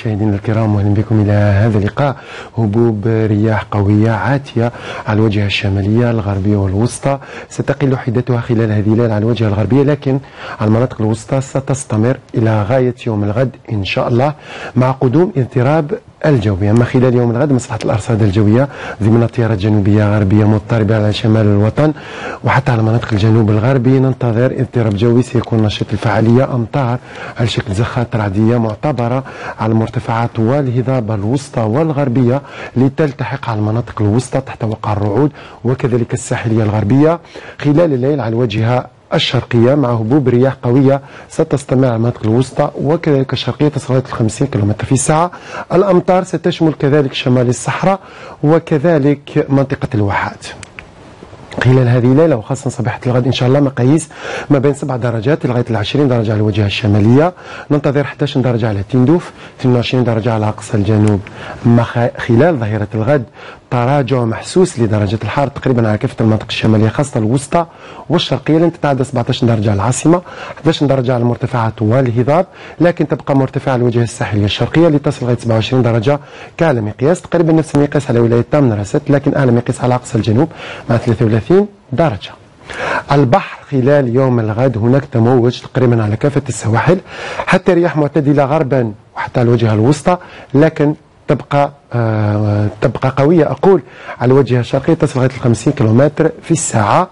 مشاهدينا الكرام واهلا بكم إلى هذا اللقاء. هبوب رياح قوية عاتية على الواجهه الشماليه الغربيه والوسطى. ستقل حدتها خلال هذه الليلة على الواجهه الغربيه لكن على المناطق الوسطى ستستمر إلى غاية يوم الغد إن شاء الله مع قدوم اضطراب الجوي أما خلال يوم الغد مصلحة الأرصاد الجوية ضمن التيارات الجنوبية غربية مضطربة على شمال الوطن وحتى على مناطق الجنوب الغربي ننتظر اضطراب جوي سيكون نشيط الفعالية أمطار على شكل زخات رعدية معتبرة على المرتفعات والهضاب الوسطى والغربية لتلتحق على المناطق الوسطى تحت وقع الرعود وكذلك الساحلية الغربية. خلال الليل على الواجهة الشرقية مع هبوب رياح قوية ستستمر المناطق الوسطى وكذلك الشرقية تصل إلى 50 كم في الساعة الأمطار ستشمل كذلك شمال الصحراء وكذلك منطقة الواحات. خلال هذه الليلة وخاصة صباحة الغد إن شاء الله مقاييس ما بين 7 درجات لغاية ال 20 درجة على الواجهه الشمالية. ننتظر 11 درجة على تندوف 22 درجة على أقصى الجنوب. خلال ظهيره الغد تراجع محسوس لدرجة الحرارة تقريبا على كافة المناطق الشمالية خاصة الوسطى والشرقية لن تتعدى 17 درجة على العاصمة 11 درجة على المرتفعات والهضاب لكن تبقى مرتفعة الوجه الساحلية الشرقية لتصل لغاية 27 درجة كأعلى مقياس تقريبا نفس المقياس على ولاية تامن رست لكن أعلى مقياس على أقصى الجنوب مع 33 درجة. البحر خلال يوم الغد هناك تموج تقريبا على كافة السواحل حتى رياح معتدلة غربا وحتى الوجهة الوسطى لكن تبقى آه تبقى قوية. أقول على الوجهة الشرقية تصل لغاية 50 كيلومتر في الساعة.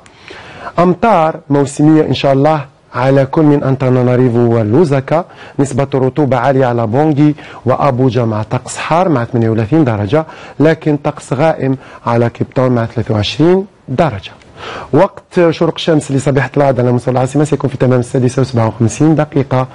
أمطار موسمية إن شاء الله على كل من أنتاناناريفو ولوزاكا نسبة الرطوبة عالية على بونجي وأبوجا مع طقس حار مع 38 درجة لكن طقس غائم على كيبتاون مع 23 درجة. وقت شروق الشمس لصبيحة الغد على مستوى العاصمة سيكون في تمام السادسة و57 دقيقة.